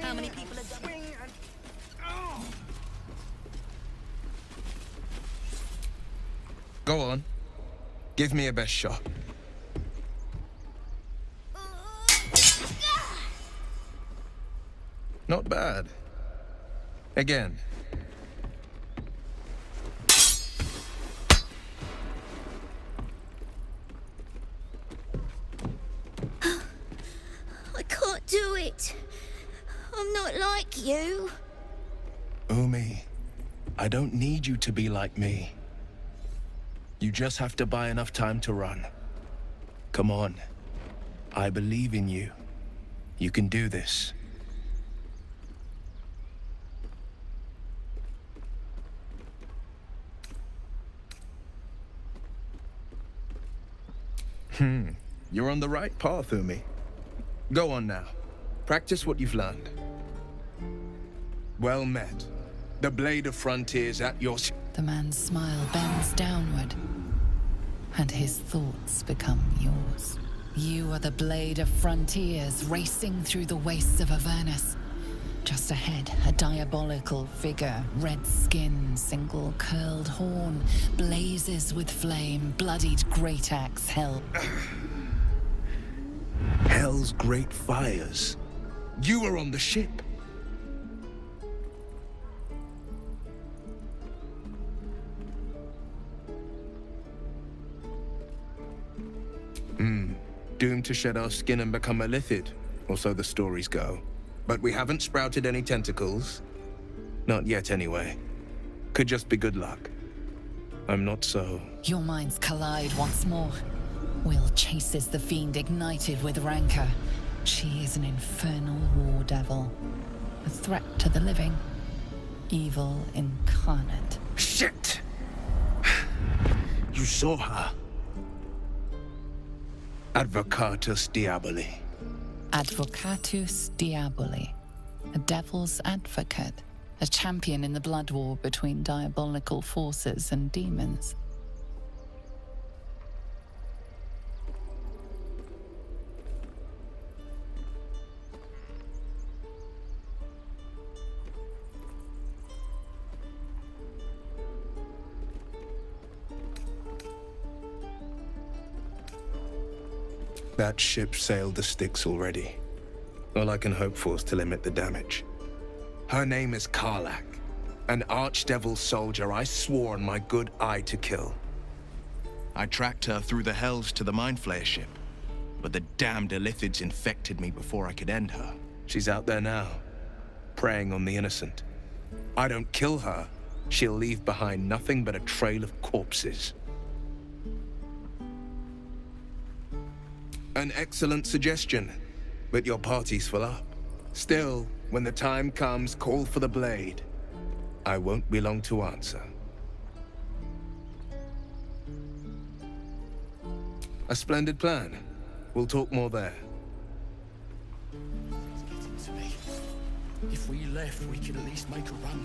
How many people are done? Go on. Give me a best shot. Not bad. Again. I can't do it. I'm not like you. Umi, I don't need you to be like me. You just have to buy enough time to run. Come on. I believe in you. You can do this. Hmm. You're on the right path, Umi. Go on now. Practice what you've learned. Well met. The Blade of Frontiers at your... The man's smile bends downward, and his thoughts become yours. You are the blade of frontiers racing through the wastes of Avernus. Just ahead, a diabolical figure, red skin, single curled horn, blazes with flame, bloodied great axe held. Hell's great fires. You were on the ship. Hmm. Doomed to shed our skin and become an illithid, or so the stories go. But we haven't sprouted any tentacles. Not yet, anyway. Could just be good luck. I'm not so. Your minds collide once more. Wyll chases the fiend ignited with rancor. She is an infernal war devil, a threat to the living, evil incarnate. Shit! You saw her. Advocatus Diaboli. Advocatus Diaboli, a devil's advocate, a champion in the blood war between diabolical forces and demons. That ship sailed the Styx already. All I can hope for is to limit the damage. Her name is Karlach, an archdevil soldier I swore on my good eye to kill. I tracked her through the hells to the Mind Flayer ship, but the damned Illithids infected me before I could end her. She's out there now, preying on the innocent. I don't kill her, she'll leave behind nothing but a trail of corpses. An excellent suggestion, but your party's full up. Still, when the time comes, call for the blade. I won't be long to answer. A splendid plan. We'll talk more there. If we left, we could at least make a run